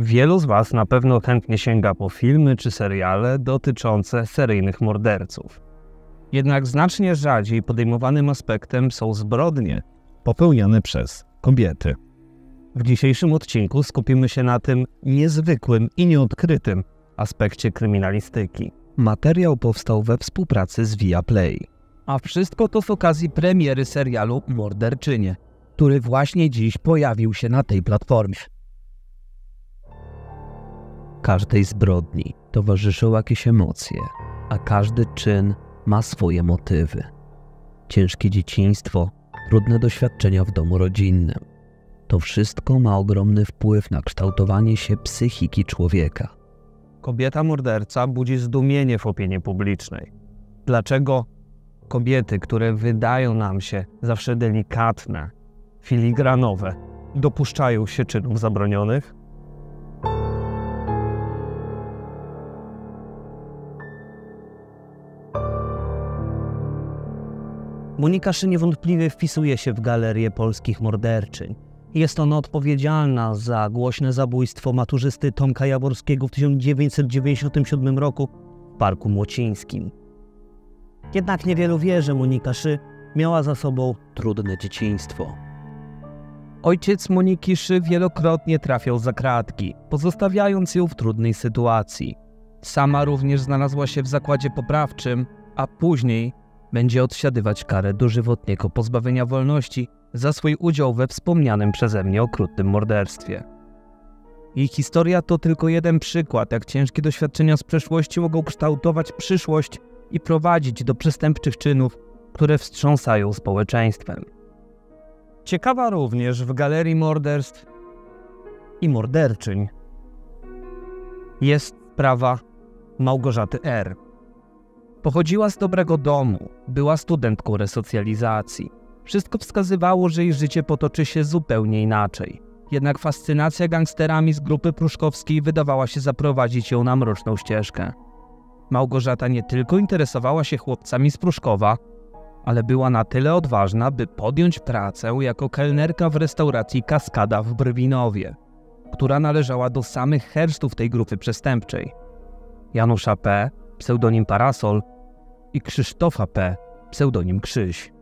Wielu z Was na pewno chętnie sięga po filmy czy seriale dotyczące seryjnych morderców. Jednak znacznie rzadziej podejmowanym aspektem są zbrodnie popełniane przez kobiety. W dzisiejszym odcinku skupimy się na tym niezwykłym i nieodkrytym aspekcie kryminalistyki. Materiał powstał we współpracy z Viaplay. A wszystko to z okazji premiery serialu Morderczynie, który właśnie dziś pojawił się na tej platformie. Każdej zbrodni towarzyszą jakieś emocje, a każdy czyn ma swoje motywy. Ciężkie dzieciństwo, trudne doświadczenia w domu rodzinnym. To wszystko ma ogromny wpływ na kształtowanie się psychiki człowieka. Kobieta morderca budzi zdumienie w opinii publicznej. Dlaczego kobiety, które wydają nam się zawsze delikatne, filigranowe, dopuszczają się czynów zabronionych? Monika Szy niewątpliwie wpisuje się w galerię polskich morderczyń. Jest ona odpowiedzialna za głośne zabójstwo maturzysty Tomka Jaworskiego w 1997 roku w Parku Młocińskim. Jednak niewielu wie, że Monika Szy miała za sobą trudne dzieciństwo. Ojciec Moniki Szy wielokrotnie trafiał za kratki, pozostawiając ją w trudnej sytuacji. Sama również znalazła się w zakładzie poprawczym, a później będzie odsiadywać karę dożywotniego pozbawienia wolności za swój udział we wspomnianym przeze mnie okrutnym morderstwie. Jej historia to tylko jeden przykład, jak ciężkie doświadczenia z przeszłości mogą kształtować przyszłość i prowadzić do przestępczych czynów, które wstrząsają społeczeństwem. Ciekawa również w galerii morderstw i morderczyń jest sprawa Małgorzaty R. Pochodziła z dobrego domu, była studentką resocjalizacji. Wszystko wskazywało, że jej życie potoczy się zupełnie inaczej. Jednak fascynacja gangsterami z grupy pruszkowskiej wydawała się zaprowadzić ją na mroczną ścieżkę. Małgorzata nie tylko interesowała się chłopcami z Pruszkowa, ale była na tyle odważna, by podjąć pracę jako kelnerka w restauracji Kaskada w Brwinowie, która należała do samych hersztów tej grupy przestępczej. Janusza P., pseudonim Parasol, i Krzysztofa P., pseudonim Krzyś.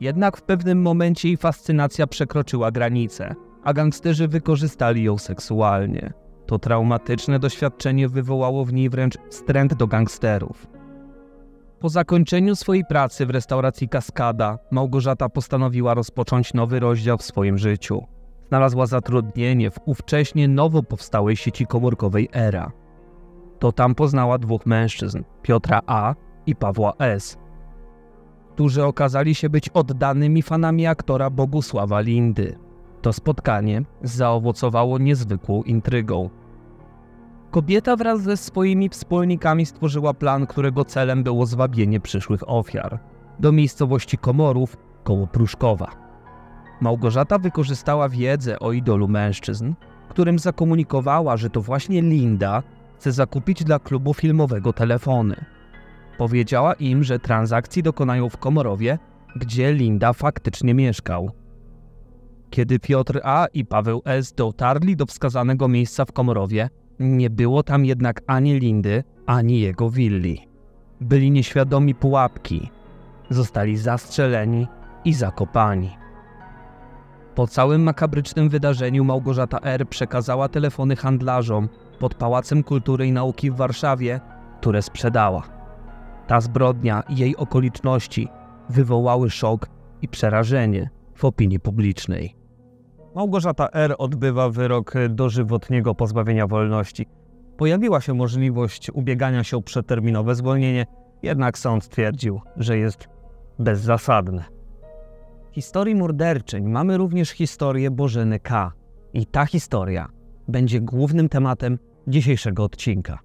Jednak w pewnym momencie jej fascynacja przekroczyła granicę, a gangsterzy wykorzystali ją seksualnie. To traumatyczne doświadczenie wywołało w niej wręcz wstręt do gangsterów. Po zakończeniu swojej pracy w restauracji Kaskada, Małgorzata postanowiła rozpocząć nowy rozdział w swoim życiu. Znalazła zatrudnienie w ówcześnie nowo powstałej sieci komórkowej ERA. To tam poznała dwóch mężczyzn, Piotra A. i Pawła S., którzy okazali się być oddanymi fanami aktora Bogusława Lindy. To spotkanie zaowocowało niezwykłą intrygą. Kobieta wraz ze swoimi wspólnikami stworzyła plan, którego celem było zwabienie przyszłych ofiar do miejscowości Komorów koło Pruszkowa. Małgorzata wykorzystała wiedzę o idolu mężczyzn, którym zakomunikowała, że to właśnie Linda chce zakupić dla klubu filmowego telefony. Powiedziała im, że transakcji dokonają w Komorowie, gdzie Linda faktycznie mieszkał. Kiedy Piotr A. i Paweł S. dotarli do wskazanego miejsca w Komorowie, nie było tam jednak ani Lindy, ani jego willi. Byli nieświadomi pułapki. Zostali zastrzeleni i zakopani. Po całym makabrycznym wydarzeniu Małgorzata R. przekazała telefony handlarzom pod Pałacem Kultury i Nauki w Warszawie, które sprzedała. Ta zbrodnia i jej okoliczności wywołały szok i przerażenie w opinii publicznej. Małgorzata R. odbywa wyrok dożywotniego pozbawienia wolności. Pojawiła się możliwość ubiegania się o przedterminowe zwolnienie, jednak sąd twierdził, że jest bezzasadne. W historii morderczyń mamy również historię Bożeny K. I ta historia będzie głównym tematem dzisiejszego odcinka.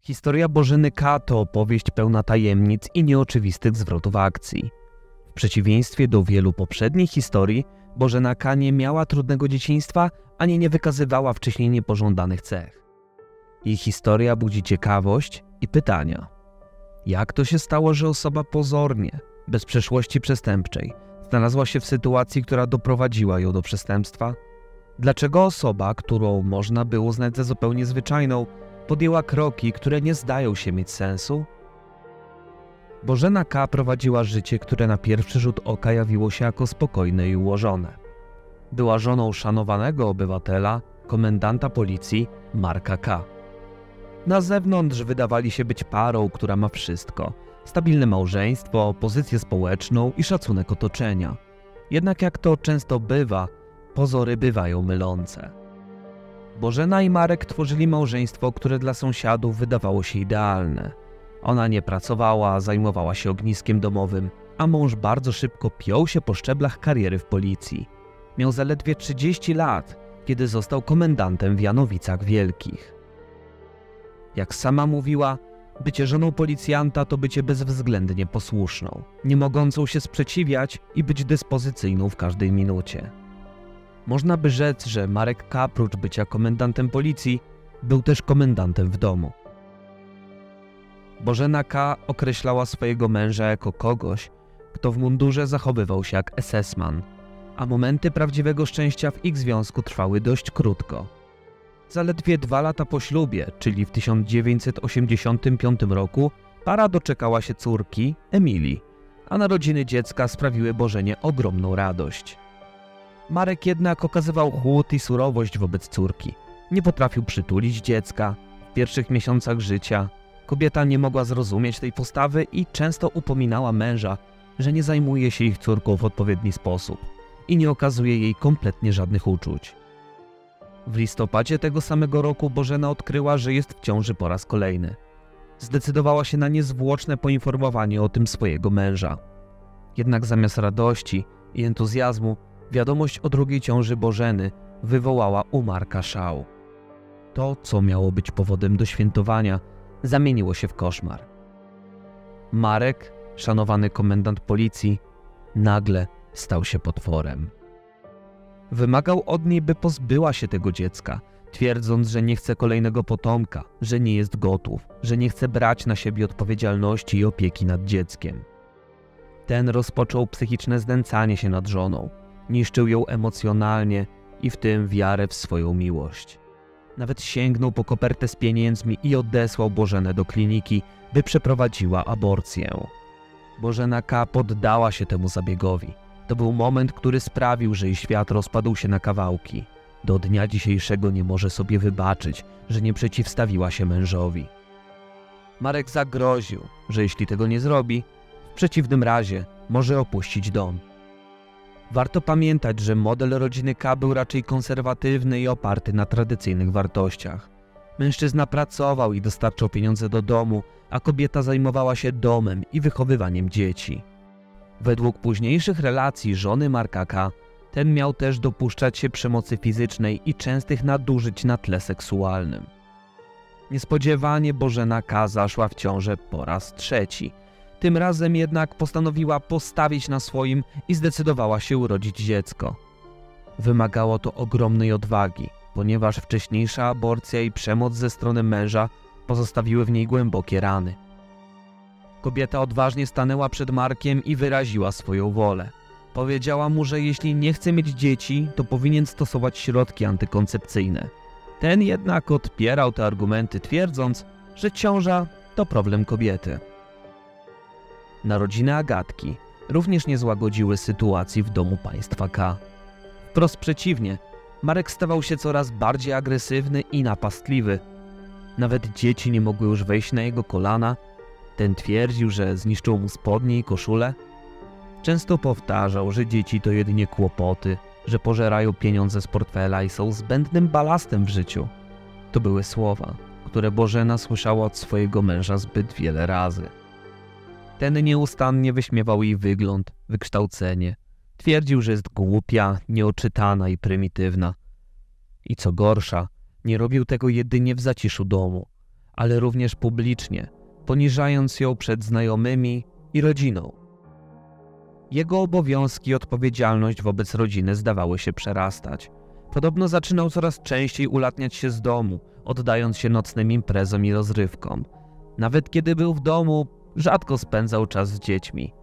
Historia Bożyny K. to opowieść pełna tajemnic i nieoczywistych zwrotów akcji. W przeciwieństwie do wielu poprzednich historii, Bożena K. nie miała trudnego dzieciństwa, ani nie wykazywała wcześniej niepożądanych cech. Jej historia budzi ciekawość i pytania. Jak to się stało, że osoba pozornie, bez przeszłości przestępczej, znalazła się w sytuacji, która doprowadziła ją do przestępstwa? Dlaczego osoba, którą można by uznać za zupełnie zwyczajną, podjęła kroki, które nie zdają się mieć sensu? Bożena K. prowadziła życie, które na pierwszy rzut oka jawiło się jako spokojne i ułożone. Była żoną szanowanego obywatela, komendanta policji Marka K. Na zewnątrz wydawali się być parą, która ma wszystko: stabilne małżeństwo, pozycję społeczną i szacunek otoczenia. Jednak jak to często bywa, pozory bywają mylące. Bożena i Marek tworzyli małżeństwo, które dla sąsiadów wydawało się idealne. Ona nie pracowała, zajmowała się ogniskiem domowym, a mąż bardzo szybko piął się po szczeblach kariery w policji. Miał zaledwie 30 lat, kiedy został komendantem w Janowicach Wielkich. Jak sama mówiła, bycie żoną policjanta to bycie bezwzględnie posłuszną, nie mogącą się sprzeciwiać i być dyspozycyjną w każdej minucie. Można by rzec, że Marek K. prócz bycia komendantem policji, był też komendantem w domu. Bożena K. określała swojego męża jako kogoś, kto w mundurze zachowywał się jak SS-man, a momenty prawdziwego szczęścia w ich związku trwały dość krótko. Zaledwie dwa lata po ślubie, czyli w 1985 roku, para doczekała się córki, Emilii, a narodziny dziecka sprawiły Bożenie ogromną radość. Marek jednak okazywał chłód i surowość wobec córki. Nie potrafił przytulić dziecka. W pierwszych miesiącach życia kobieta nie mogła zrozumieć tej postawy i często upominała męża, że nie zajmuje się ich córką w odpowiedni sposób i nie okazuje jej kompletnie żadnych uczuć. W listopadzie tego samego roku Bożena odkryła, że jest w ciąży po raz kolejny. Zdecydowała się na niezwłoczne poinformowanie o tym swojego męża. Jednak zamiast radości i entuzjazmu, wiadomość o drugiej ciąży Bożeny wywołała u Marka szał. To, co miało być powodem do świętowania, zamieniło się w koszmar. Marek, szanowany komendant policji, nagle stał się potworem. Wymagał od niej, by pozbyła się tego dziecka, twierdząc, że nie chce kolejnego potomka, że nie jest gotów, że nie chce brać na siebie odpowiedzialności i opieki nad dzieckiem. Ten rozpoczął psychiczne znęcanie się nad żoną, niszczył ją emocjonalnie i w tym wiarę w swoją miłość. Nawet sięgnął po kopertę z pieniędzmi i odesłał Bożenę do kliniki, by przeprowadziła aborcję. Bożena K. poddała się temu zabiegowi. To był moment, który sprawił, że jej świat rozpadł się na kawałki. Do dnia dzisiejszego nie może sobie wybaczyć, że nie przeciwstawiła się mężowi. Marek zagroził, że jeśli tego nie zrobi, w przeciwnym razie może opuścić dom. Warto pamiętać, że model rodziny K był raczej konserwatywny i oparty na tradycyjnych wartościach. Mężczyzna pracował i dostarczał pieniądze do domu, a kobieta zajmowała się domem i wychowywaniem dzieci. Według późniejszych relacji żony Marka K., ten miał też dopuszczać się przemocy fizycznej i częstych nadużyć na tle seksualnym. Niespodziewanie Bożena K. zaszła w ciążę po raz trzeci – tym razem jednak postanowiła postawić na swoim i zdecydowała się urodzić dziecko. Wymagało to ogromnej odwagi, ponieważ wcześniejsza aborcja i przemoc ze strony męża pozostawiły w niej głębokie rany. Kobieta odważnie stanęła przed Markiem i wyraziła swoją wolę. Powiedziała mu, że jeśli nie chce mieć dzieci, to powinien stosować środki antykoncepcyjne. Ten jednak odpierał te argumenty, twierdząc, że ciąża to problem kobiety. Narodziny Agatki również nie złagodziły sytuacji w domu państwa K. Wprost przeciwnie, Marek stawał się coraz bardziej agresywny i napastliwy. Nawet dzieci nie mogły już wejść na jego kolana. Ten twierdził, że zniszczył mu spodnie i koszulę. Często powtarzał, że dzieci to jedynie kłopoty, że pożerają pieniądze z portfela i są zbędnym balastem w życiu. To były słowa, które Bożena słyszała od swojego męża zbyt wiele razy. Ten nieustannie wyśmiewał jej wygląd, wykształcenie. Twierdził, że jest głupia, nieoczytana i prymitywna. I co gorsza, nie robił tego jedynie w zaciszu domu, ale również publicznie, poniżając ją przed znajomymi i rodziną. Jego obowiązki i odpowiedzialność wobec rodziny zdawały się przerastać. Podobno zaczynał coraz częściej ulatniać się z domu, oddając się nocnym imprezom i rozrywkom. Nawet kiedy był w domu, Rzadko spędzał czas z dziećmi.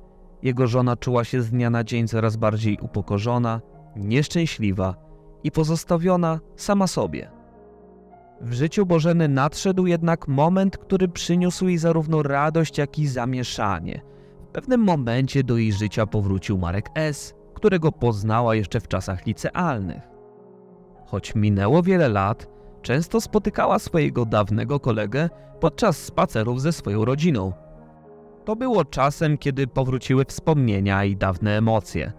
Jego żona czuła się z dnia na dzień coraz bardziej upokorzona, nieszczęśliwa i pozostawiona sama sobie. W życiu Bożeny nadszedł jednak moment, który przyniósł jej zarówno radość, jak i zamieszanie. W pewnym momencie do jej życia powrócił Marek S., którego poznała jeszcze w czasach licealnych. Choć minęło wiele lat, często spotykała swojego dawnego kolegę podczas spacerów ze swoją rodziną. To było czasem, kiedy powróciły wspomnienia i dawne emocje.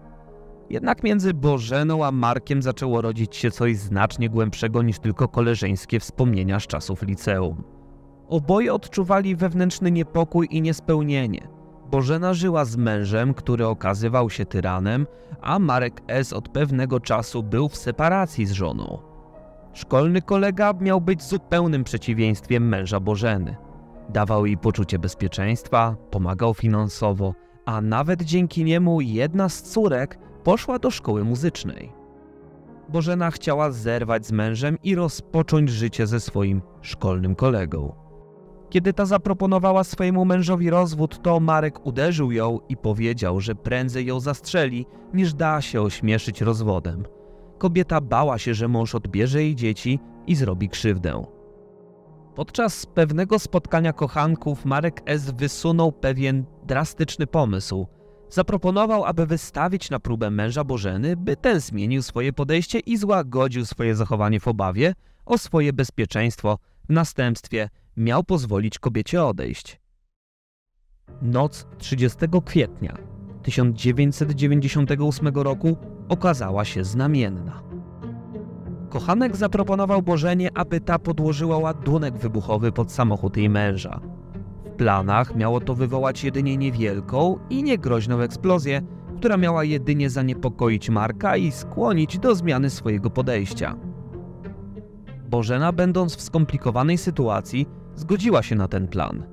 Jednak między Bożeną a Markiem zaczęło rodzić się coś znacznie głębszego niż tylko koleżeńskie wspomnienia z czasów liceum. Oboje odczuwali wewnętrzny niepokój i niespełnienie. Bożena żyła z mężem, który okazywał się tyranem, a Marek S. od pewnego czasu był w separacji z żoną. Szkolny kolega miał być zupełnym przeciwieństwem męża Bożeny. Dawał jej poczucie bezpieczeństwa, pomagał finansowo, a nawet dzięki niemu jedna z córek poszła do szkoły muzycznej. Bożena chciała zerwać z mężem i rozpocząć życie ze swoim szkolnym kolegą. Kiedy ta zaproponowała swojemu mężowi rozwód, to Marek uderzył ją i powiedział, że prędzej ją zastrzeli, niż da się ośmieszyć rozwodem. Kobieta bała się, że mąż odbierze jej dzieci i zrobi krzywdę. Podczas pewnego spotkania kochanków Marek S. wysunął pewien drastyczny pomysł. Zaproponował, aby wystawić na próbę męża Bożeny, by ten zmienił swoje podejście i złagodził swoje zachowanie w obawie o swoje bezpieczeństwo. W następstwie miał pozwolić kobiecie odejść. Noc 30 kwietnia 1998 roku okazała się znamienna. Kochanek zaproponował Bożenie, aby ta podłożyła ładunek wybuchowy pod samochód jej męża. W planach miało to wywołać jedynie niewielką i niegroźną eksplozję, która miała jedynie zaniepokoić Marka i skłonić do zmiany swojego podejścia. Bożena, będąc w skomplikowanej sytuacji, zgodziła się na ten plan.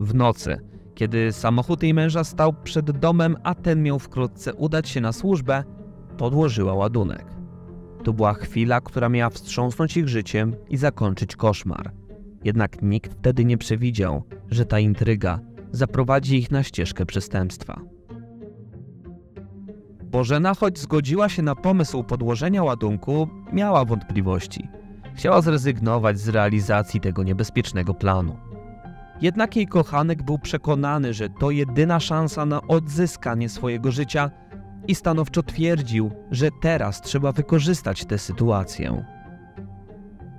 W nocy, kiedy samochód jej męża stał przed domem, a ten miał wkrótce udać się na służbę, podłożyła ładunek. To była chwila, która miała wstrząsnąć ich życiem i zakończyć koszmar. Jednak nikt wtedy nie przewidział, że ta intryga zaprowadzi ich na ścieżkę przestępstwa. Bożena, choć zgodziła się na pomysł podłożenia ładunku, miała wątpliwości. Chciała zrezygnować z realizacji tego niebezpiecznego planu. Jednak jej kochanek był przekonany, że to jedyna szansa na odzyskanie swojego życia i stanowczo twierdził, że teraz trzeba wykorzystać tę sytuację.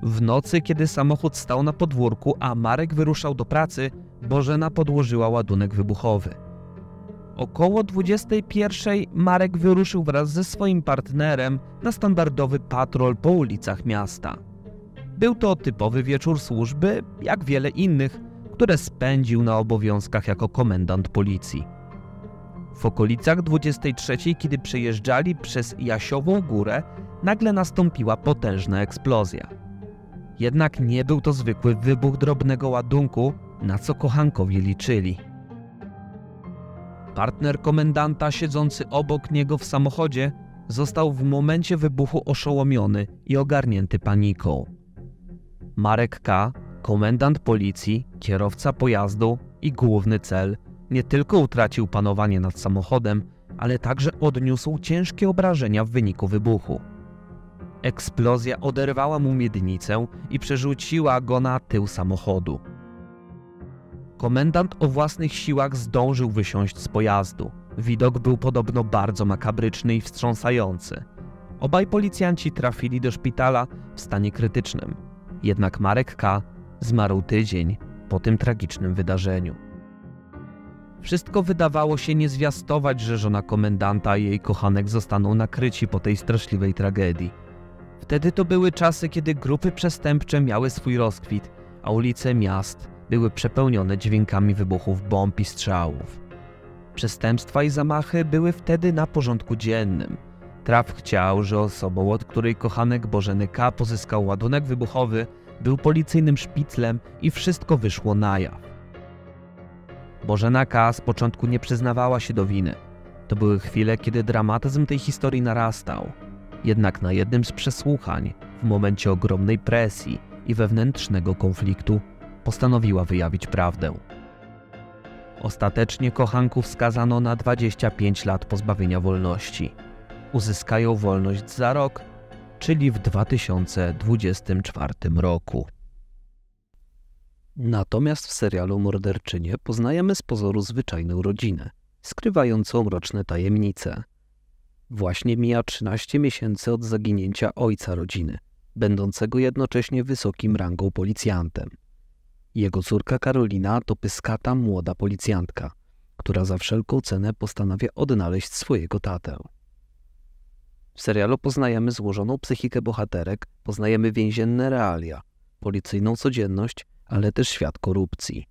W nocy, kiedy samochód stał na podwórku, a Marek wyruszał do pracy, Bożena podłożyła ładunek wybuchowy. Około 21 Marek wyruszył wraz ze swoim partnerem na standardowy patrol po ulicach miasta. Był to typowy wieczór służby, jak wiele innych, które spędził na obowiązkach jako komendant policji. W okolicach 23, kiedy przejeżdżali przez Jasiową Górę, nagle nastąpiła potężna eksplozja. Jednak nie był to zwykły wybuch drobnego ładunku, na co kochankowie liczyli. Partner komendanta siedzący obok niego w samochodzie został w momencie wybuchu oszołomiony i ogarnięty paniką. Marek K., komendant policji, kierowca pojazdu i główny cel nie tylko utracił panowanie nad samochodem, ale także odniósł ciężkie obrażenia w wyniku wybuchu. Eksplozja oderwała mu miednicę i przerzuciła go na tył samochodu. Komendant o własnych siłach zdążył wysiąść z pojazdu. Widok był podobno bardzo makabryczny i wstrząsający. Obaj policjanci trafili do szpitala w stanie krytycznym. Jednak Marek K. zmarł tydzień po tym tragicznym wydarzeniu. Wszystko wydawało się nie zwiastować, że żona komendanta i jej kochanek zostaną nakryci po tej straszliwej tragedii. Wtedy to były czasy, kiedy grupy przestępcze miały swój rozkwit, a ulice miast były przepełnione dźwiękami wybuchów bomb i strzałów. Przestępstwa i zamachy były wtedy na porządku dziennym. Traf chciał, że osobą, od której kochanek Bożeny K. pozyskał ładunek wybuchowy, był policyjnym szpiclem i wszystko wyszło na jaw. Bożena K. z początku nie przyznawała się do winy. To były chwile, kiedy dramatyzm tej historii narastał. Jednak na jednym z przesłuchań, w momencie ogromnej presji i wewnętrznego konfliktu, postanowiła wyjawić prawdę. Ostatecznie kochanków skazano na 25 lat pozbawienia wolności. Uzyskają wolność za rok, czyli w 2024 roku. Natomiast w serialu Morderczynie poznajemy z pozoru zwyczajną rodzinę, skrywającą mroczne tajemnice. Właśnie mija 13 miesięcy od zaginięcia ojca rodziny, będącego jednocześnie wysokim rangą policjantem. Jego córka Karolina to pyskata młoda policjantka, która za wszelką cenę postanawia odnaleźć swojego tatę. W serialu poznajemy złożoną psychikę bohaterek, poznajemy więzienne realia, policyjną codzienność, ale też świat korupcji.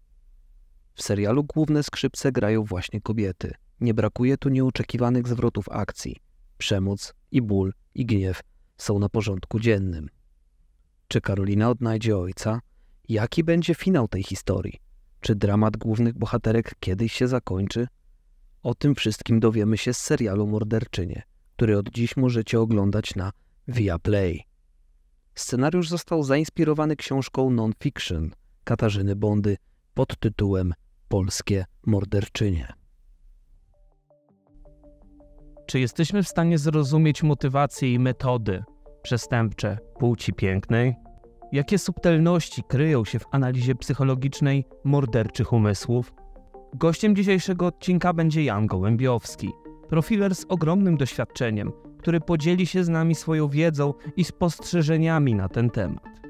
W serialu główne skrzypce grają właśnie kobiety. Nie brakuje tu nieoczekiwanych zwrotów akcji. Przemoc i ból i gniew są na porządku dziennym. Czy Karolina odnajdzie ojca? Jaki będzie finał tej historii? Czy dramat głównych bohaterek kiedyś się zakończy? O tym wszystkim dowiemy się z serialu Morderczynie, który od dziś możecie oglądać na Viaplay. Scenariusz został zainspirowany książką non-fiction Katarzyny Bondy pod tytułem Polskie morderczynie. Czy jesteśmy w stanie zrozumieć motywacje i metody przestępcze płci pięknej? Jakie subtelności kryją się w analizie psychologicznej morderczych umysłów? Gościem dzisiejszego odcinka będzie Jan Gołębiowski, profiler z ogromnym doświadczeniem, który podzieli się z nami swoją wiedzą i spostrzeżeniami na ten temat.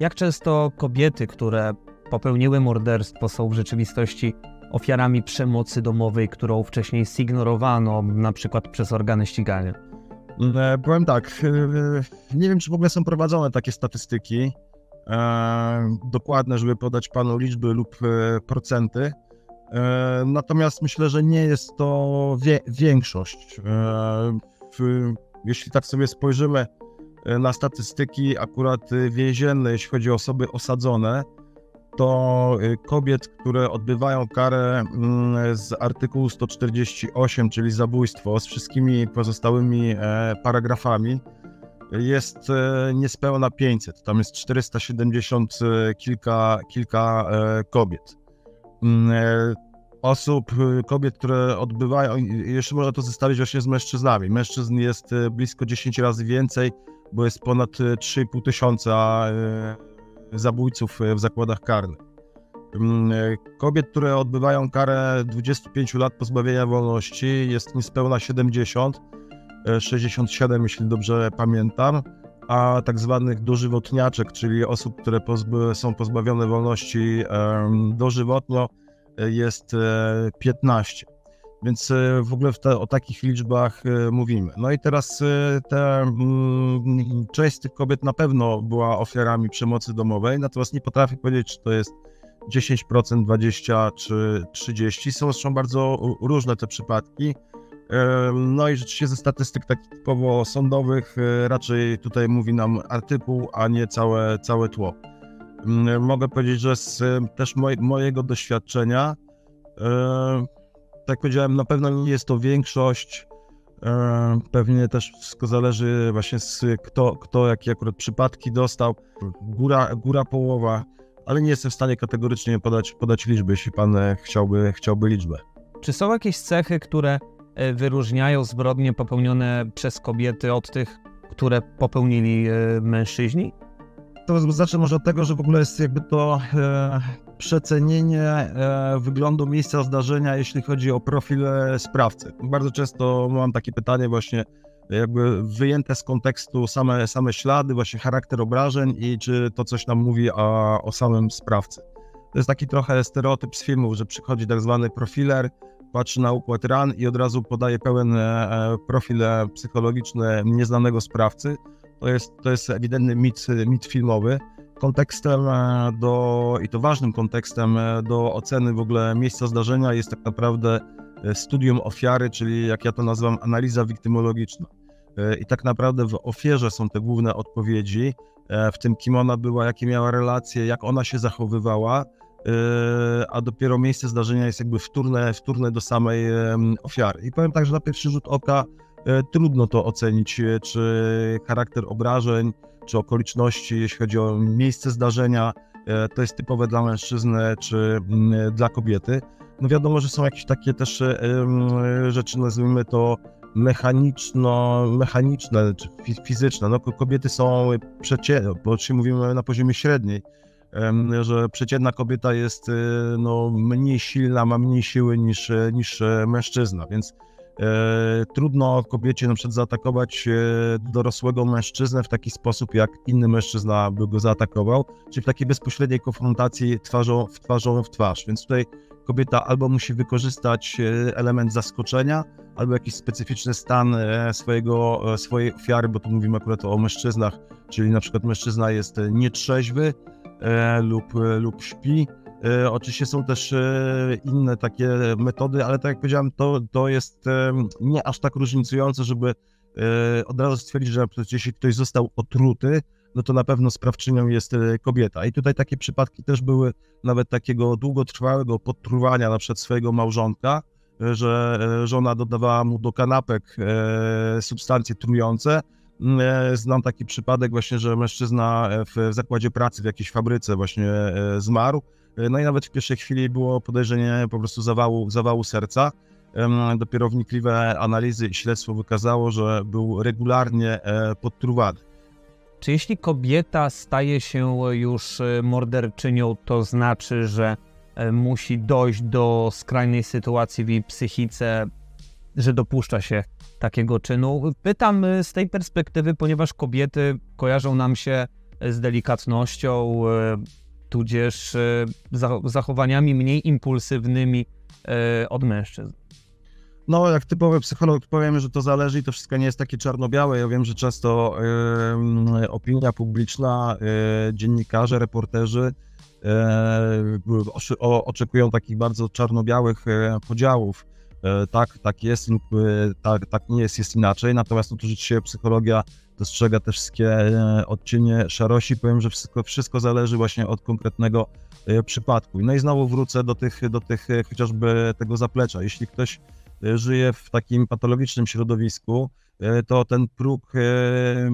Jak często kobiety, które popełniły morderstwo, są w rzeczywistości ofiarami przemocy domowej, którą wcześniej zignorowano, na przykład przez organy ścigania? E, powiem tak, e, nie wiem, czy w ogóle są prowadzone takie statystyki e, dokładne, żeby podać panu liczby lub procenty. Natomiast myślę, że nie jest to wie, większość. Jeśli tak sobie spojrzymy na statystyki akurat więzienne, jeśli chodzi o osoby osadzone, to kobiet, które odbywają karę mm, z artykułu 148, czyli zabójstwo, z wszystkimi pozostałymi e, paragrafami, jest e, niespełna 500. Tam jest 470 e, kilka, kilka kobiet. Mm, osób, kobiet, które odbywają, jeszcze można to zestawić właśnie z mężczyznami. Mężczyzn jest blisko 10 razy więcej, bo jest ponad 3,5 tysiąca e, zabójców e, w zakładach karnych. Mm, e, kobiet, które odbywają karę 25 lat pozbawienia wolności jest niespełna 70, 67 jeśli dobrze pamiętam, a tak zwanych dożywotniaczek, czyli osób, które są pozbawione wolności dożywotnio jest 15. Więc e, w ogóle te, o takich liczbach e, mówimy. No i teraz e, te, mm, część z tych kobiet na pewno była ofiarami przemocy domowej, natomiast nie potrafię powiedzieć, czy to jest 10%, 20% czy 30%. Są zresztą bardzo różne te przypadki. No i rzeczywiście ze statystyk takich typowo sądowych raczej tutaj mówi nam artykuł, a nie całe, całe tło. Mogę powiedzieć, że z też mojego doświadczenia tak powiedziałem, na pewno nie jest to większość. E, pewnie też wszystko zależy właśnie z kto, kto jakie akurat przypadki dostał. Góra, góra połowa, ale nie jestem w stanie kategorycznie podać, podać liczby, jeśli pan e, chciałby, chciałby liczbę. Czy są jakieś cechy, które e, wyróżniają zbrodnie popełnione przez kobiety od tych, które popełnili mężczyźni? To zacznę może od tego, że w ogóle jest jakby to przecenienie e, wyglądu miejsca zdarzenia, jeśli chodzi o profil e, sprawcy. Bardzo często mam takie pytanie właśnie jakby wyjęte z kontekstu same, same ślady, właśnie charakter obrażeń i czy to coś nam mówi o, o samym sprawcy. To jest taki trochę stereotyp z filmów, że przychodzi tak zwany profiler, patrzy na układ ran i od razu podaje pełen e, profil psychologiczny nieznanego sprawcy. To jest, to jest ewidentny mit, mit filmowy kontekstem e, do, i to ważnym kontekstem e, do oceny w ogóle miejsca zdarzenia jest tak naprawdę e, studium ofiary, czyli jak ja to nazywam, analiza wiktymologiczna. I tak naprawdę w ofierze są te główne odpowiedzi, w tym kim ona była, jakie miała relacje, jak ona się zachowywała, a dopiero miejsce zdarzenia jest jakby wtórne, wtórne do samej ofiary. I powiem tak, że na pierwszy rzut oka trudno to ocenić, czy charakter obrażeń, czy okoliczności, jeśli chodzi o miejsce zdarzenia, e, to jest typowe dla mężczyzny czy mm, dla kobiety. No wiadomo, że są jakieś takie też e, rzeczy, nazwijmy to mechaniczno, mechaniczne czy fizyczne. No, kobiety są przeciętne, bo czy mówimy na poziomie średniej, że przeciętna kobieta jest no, mniej silna, ma mniej siły niż, niż mężczyzna, więc E, trudno kobiecie na przykład zaatakować e, dorosłego mężczyznę w taki sposób, jak inny mężczyzna by go zaatakował, czyli w takiej bezpośredniej konfrontacji twarzą w twarzą w twarz. Więc tutaj kobieta albo musi wykorzystać e, element zaskoczenia, albo jakiś specyficzny stan swojego, swojej ofiary, bo tu mówimy akurat o mężczyznach, czyli na przykład mężczyzna jest nietrzeźwy lub, lub śpi, E, oczywiście są też e, inne takie metody, ale tak jak powiedziałem, to, to jest e, nie aż tak różnicujące, żeby od razu stwierdzić, że jeśli ktoś został otruty, no to na pewno sprawczynią jest kobieta. I tutaj takie przypadki też były nawet takiego długotrwałego podtruwania na przykład swojego małżonka, że żona dodawała mu do kanapek substancje trujące. Znam taki przypadek właśnie, że mężczyzna w zakładzie pracy w jakiejś fabryce właśnie zmarł no i nawet w pierwszej chwili było podejrzenie po prostu zawału, zawału serca. Dopiero wnikliwe analizy i śledztwo wykazało, że był regularnie e, podtruwany. Czy jeśli kobieta staje się już e, morderczynią, to znaczy, że e, musi dojść do skrajnej sytuacji w jej psychice, że dopuszcza się takiego czynu? Pytam z tej perspektywy, ponieważ kobiety kojarzą nam się z delikatnością, tudzież e, zachowaniami mniej impulsywnymi e, od mężczyzn. No, jak typowy psycholog powiemy, że to zależy i to wszystko nie jest takie czarno-białe. Ja wiem, że często opinia publiczna, y, dziennikarze, reporterzy oczekują takich bardzo czarno-białych podziałów. Tak, tak jest lub tak, tak nie jest, jest inaczej. Natomiast no, to rzeczywiście psychologia dostrzega te wszystkie e, odcienie szarości. Powiem, że wszystko, wszystko zależy właśnie od konkretnego e, przypadku. No i znowu wrócę do tych, do tych e, chociażby tego zaplecza. Jeśli ktoś żyje w takim patologicznym środowisku, to ten próg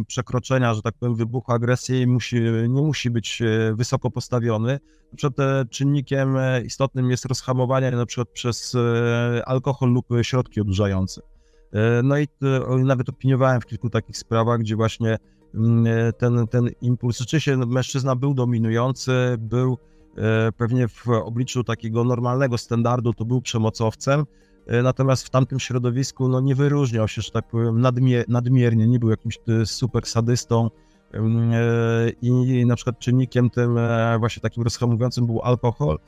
przekroczenia, że tak powiem, wybuchu agresji musi, nie musi być wysoko postawiony. Na przykład czynnikiem istotnym jest rozhamowanie na przykład przez alkohol lub środki odurzające. E, no i e, nawet opiniowałem w kilku takich sprawach, gdzie właśnie mm, e, ten, ten impuls, rzeczywiście mężczyzna był dominujący, był pewnie w obliczu takiego normalnego standardu, to był przemocowcem, natomiast w tamtym środowisku no, nie wyróżniał się, że tak powiem, nadmier nadmiernie, nie był jakimś super sadystą i na przykład czynnikiem tym właśnie takim rozhamującym był alkohol.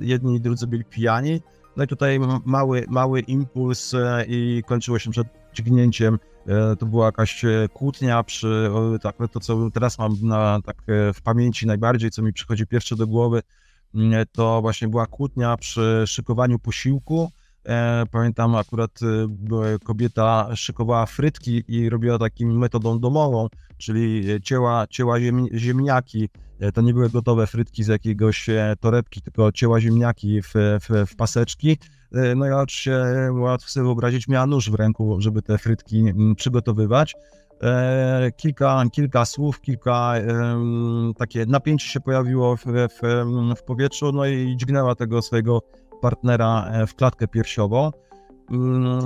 Jedni i drudzy byli pijani, no i tutaj mały, mały impuls e, i kończyło się przed dźgnięciem. E, to była jakaś e, kłótnia przy, tak, to co teraz mam na, tak w pamięci najbardziej, co mi przychodzi pierwsze do głowy, to właśnie była kłótnia przy szykowaniu posiłku. Pamiętam akurat kobieta szykowała frytki i robiła takim metodą domową, czyli cięła, cięła ziemniaki E, to nie były gotowe frytki z jakiegoś e, torebki, tylko cięła ziemniaki w, w, w paseczki. E, no i oczywiście łatwo sobie wyobrazić, miała nóż w ręku, żeby te frytki mm, przygotowywać. Kilka, kilka słów, kilka takie napięcie się pojawiło w, w, w powietrzu, no i dźgnęła tego swojego partnera w klatkę piersiową. Mm,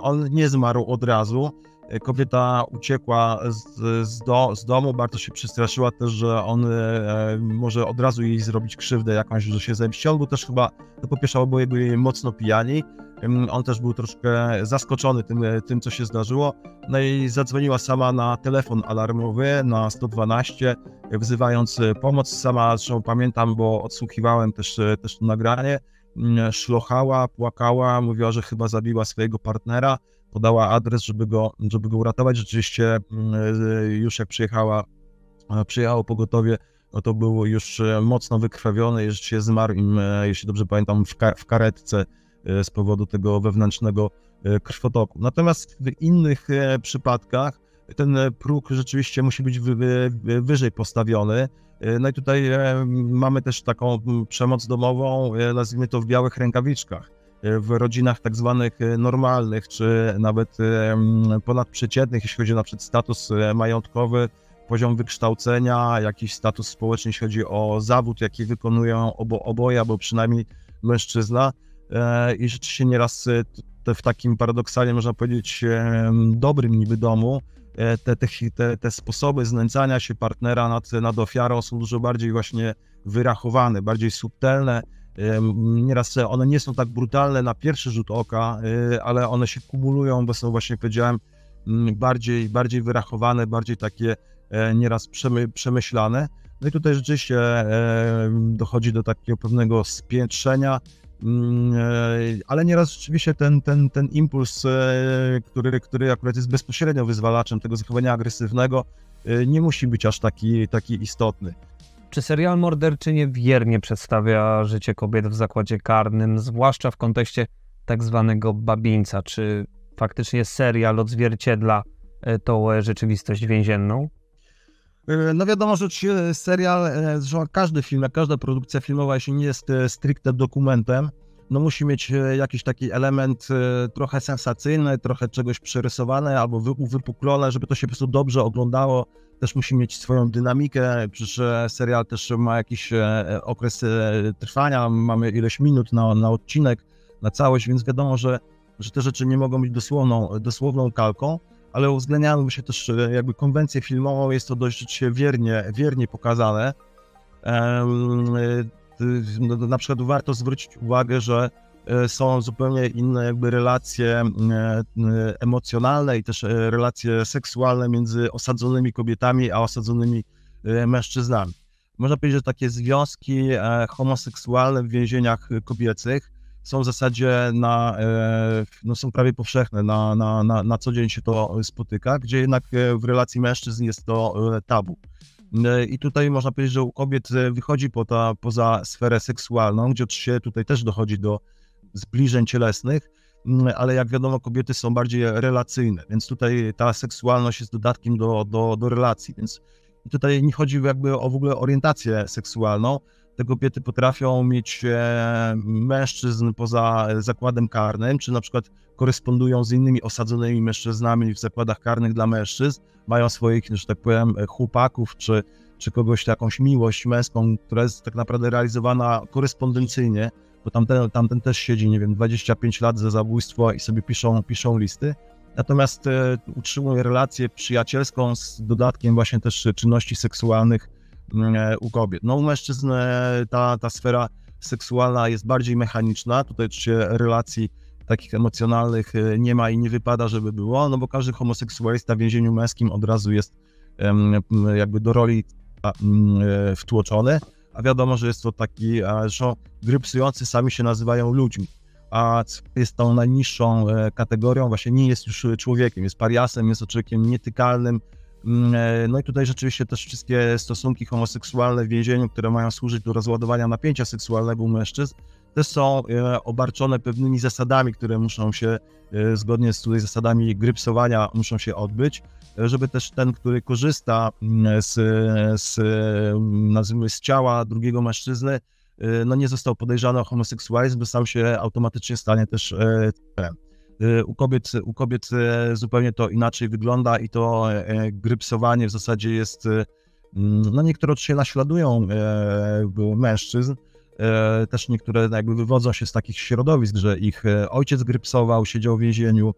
on nie zmarł od razu. E, kobieta uciekła z, z, do, z domu, bardzo się przestraszyła też, że on e, może od razu jej zrobić krzywdę jakąś, że się zemści. On był też chyba, to po pierwsze oboje mocno pijani, on też był troszkę zaskoczony tym, tym, co się zdarzyło. No i zadzwoniła sama na telefon alarmowy na 112, wzywając pomoc. Sama zresztą pamiętam, bo odsłuchiwałem też, też to nagranie. Szlochała, płakała, mówiła, że chyba zabiła swojego partnera podała adres, żeby go, żeby go uratować. Rzeczywiście mm, już jak przyjechała, e, przyjechało pogotowie, no to był już e, mocno wykrwawiony, jeszcze zmarł im, e, jeśli dobrze pamiętam, w, ka w karetce z powodu tego wewnętrznego krwotoku. Natomiast w innych przypadkach ten próg rzeczywiście musi być wy, wy, wyżej postawiony. No i tutaj mamy też taką przemoc domową, nazwijmy to w białych rękawiczkach w rodzinach tak zwanych e, normalnych, czy nawet e, ponadprzeciętnych, jeśli chodzi na przykład status e, majątkowy, poziom wykształcenia, jakiś status społeczny, jeśli chodzi o zawód, jaki wykonują obo, oboje, albo przynajmniej mężczyzna. I rzeczywiście nieraz w takim paradoksalnie, można powiedzieć, dobrym niby domu, te, te, te, te sposoby znęcania się partnera nad, nad ofiarą są dużo bardziej właśnie wyrachowane, bardziej subtelne. Nieraz one nie są tak brutalne na pierwszy rzut oka, ale one się kumulują, bo są właśnie, powiedziałem, bardziej, bardziej wyrachowane, bardziej takie e, nieraz przemy, przemyślane. No i tutaj rzeczywiście e, dochodzi do takiego pewnego spiętrzenia, e, ale nieraz rzeczywiście ten, ten, ten impuls, który, który akurat jest bezpośrednio wyzwalaczem tego zachowania agresywnego, nie musi być aż taki, taki istotny. Czy serial morderczy wiernie przedstawia życie kobiet w zakładzie karnym, zwłaszcza w kontekście tak zwanego babińca? Czy faktycznie serial odzwierciedla e, tą e, rzeczywistość więzienną? E, no wiadomo, że serial, że każdy film, jak każda produkcja filmowa, jeśli nie jest stricte dokumentem, no musi mieć jakiś taki element trochę sensacyjny, trochę czegoś przerysowane albo uwypuklone, żeby to się po prostu dobrze oglądało. Też musi mieć swoją dynamikę, przecież serial też ma jakiś okres trwania, mamy ileś minut na, na odcinek, na całość, więc wiadomo, że że te rzeczy nie mogą być dosłowną, dosłowną kalką, ale uwzględniamy się też jakby konwencję filmową, jest to dość wiernie, wiernie pokazane. No, na przykład warto zwrócić uwagę, że e, są zupełnie inne jakby relacje e, emocjonalne i też e, relacje seksualne między osadzonymi kobietami a osadzonymi mężczyznami. Można powiedzieć, że takie związki homoseksualne w więzieniach kobiecych są w zasadzie na, e, no są prawie powszechne, na, na, na, na co dzień się to spotyka, gdzie jednak e, w relacji mężczyzn jest to e, tabu. I tutaj można powiedzieć, że u kobiet wychodzi poza, poza sferę seksualną, gdzie oczywiście tutaj też dochodzi do zbliżeń cielesnych, ale jak wiadomo, kobiety są bardziej relacyjne, więc tutaj ta seksualność jest dodatkiem do, do, do relacji, więc tutaj nie chodzi jakby o w ogóle orientację seksualną, te kobiety potrafią mieć e, mężczyzn poza zakładem karnym, czy na przykład korespondują z innymi osadzonymi mężczyznami w zakładach karnych dla mężczyzn, mają swoich, że tak powiem, chłopaków, czy, czy kogoś, jakąś miłość męską, która jest tak naprawdę realizowana korespondencyjnie, bo tamten, tamten też siedzi, nie wiem, 25 lat za zabójstwo i sobie piszą, piszą listy. Natomiast e, utrzymuje relację przyjacielską z dodatkiem właśnie też czynności seksualnych E, u kobiet. No u mężczyzn e, ta, ta sfera seksualna jest bardziej mechaniczna, tutaj oczywiście relacji takich emocjonalnych e, nie ma i nie wypada, żeby było, no bo każdy homoseksualista w więzieniu męskim od razu jest jakby do roli wtłoczony, a wiadomo, że jest to taki, zresztą gry psujący sami się nazywają ludźmi, a jest tą najniższą kategorią, właśnie nie jest już człowiekiem, jest pariasem, jest człowiekiem nietykalnym, e, no i tutaj rzeczywiście też wszystkie stosunki homoseksualne w więzieniu, które mają służyć do rozładowania napięcia seksualnego u mężczyzn, też są e, obarczone pewnymi zasadami, które muszą się, e, zgodnie z tutaj zasadami grypsowania, muszą się odbyć, żeby też ten, który korzysta mm, z, z, nazwijmy, z ciała drugiego mężczyzny, no nie został podejrzany o homoseksualizm, bo sam się automatycznie stanie też Y, u kobiet, u kobiet y, zupełnie to inaczej wygląda i to e, grypsowanie w zasadzie jest, y, mm, no niektóre oczywiście naśladują e, mężczyzn, e, też niektóre jakby wywodzą się z takich środowisk, że ich ojciec grypsował, siedział w więzieniu,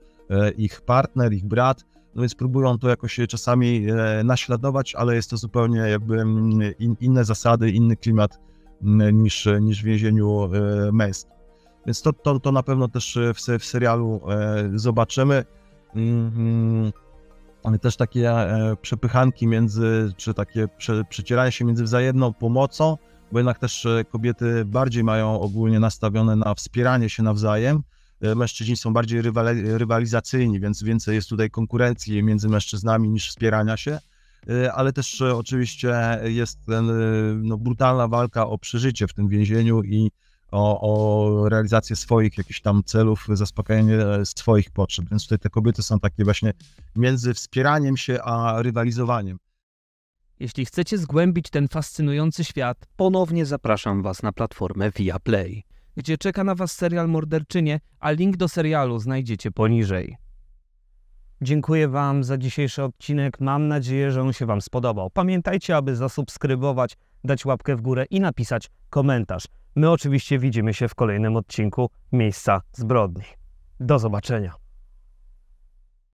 ich partner, ich brat, no więc próbują to jakoś czasami naśladować, ale jest to zupełnie jakby mm, inne zasady, inny klimat mm, niż, niż w więzieniu męskim. Więc to, to, to na pewno też e, w, w serialu e, zobaczymy. Mm, też takie e, przepychanki między, czy takie prze, przecieranie się między wzajemną pomocą, bo jednak też kobiety bardziej mają ogólnie nastawione na wspieranie się nawzajem. Mężczyźni są bardziej rywali, rywalizacyjni, więc więcej jest tutaj konkurencji między mężczyznami niż wspierania się ale też oczywiście jest ten, no, brutalna walka o przeżycie w tym więzieniu i o, o realizację swoich jakichś tam celów, zaspokajanie swoich potrzeb. Więc tutaj te kobiety są takie właśnie między wspieraniem się a rywalizowaniem. Jeśli chcecie zgłębić ten fascynujący świat, ponownie zapraszam Was na platformę Viaplay, gdzie czeka na Was serial Morderczynie, a link do serialu znajdziecie poniżej. Dziękuję Wam za dzisiejszy odcinek. Mam nadzieję, że on się Wam spodobał. Pamiętajcie, aby zasubskrybować, dać łapkę w górę i napisać komentarz. My oczywiście widzimy się w kolejnym odcinku Miejsca Zbrodni. Do zobaczenia.